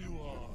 you are.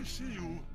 I see you.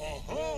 Oh, oh.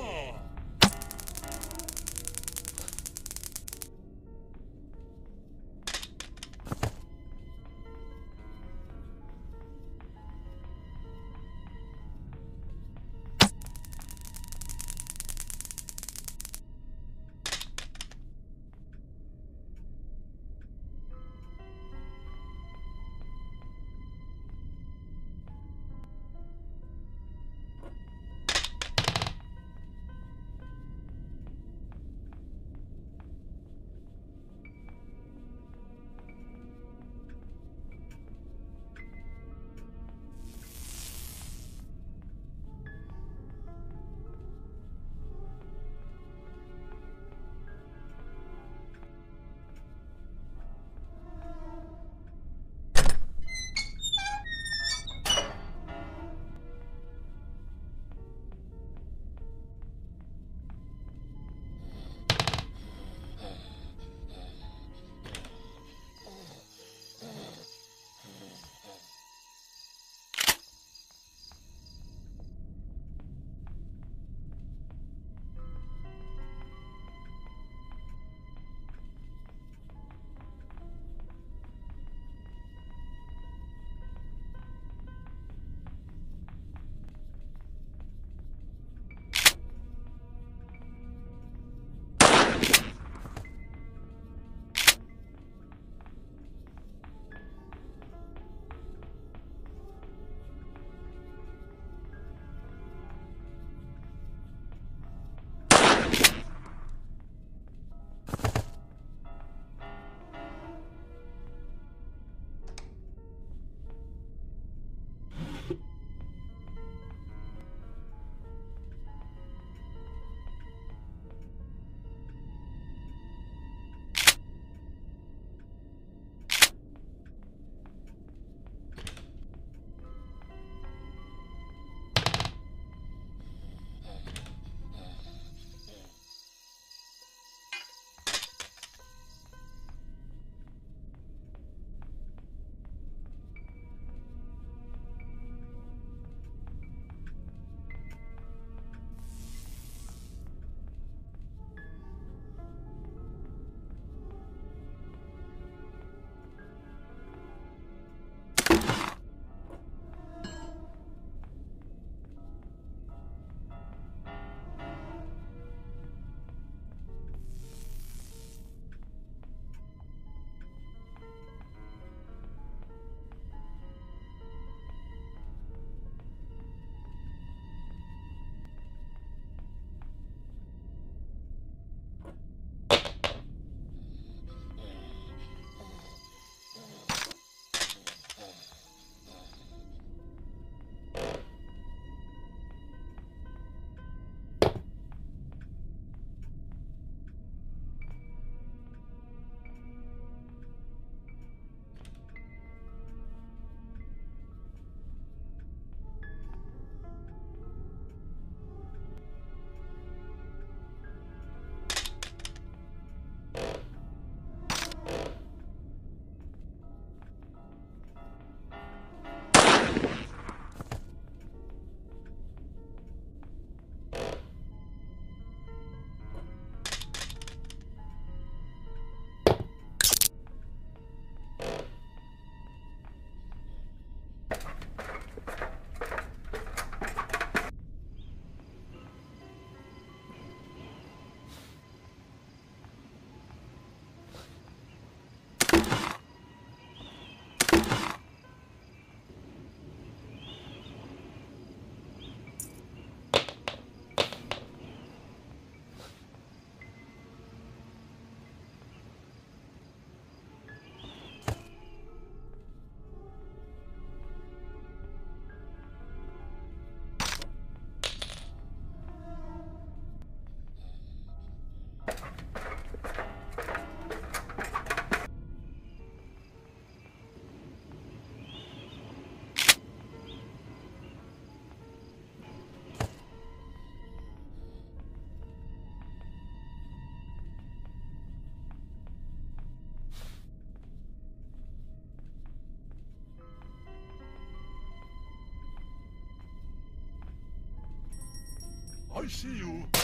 See you.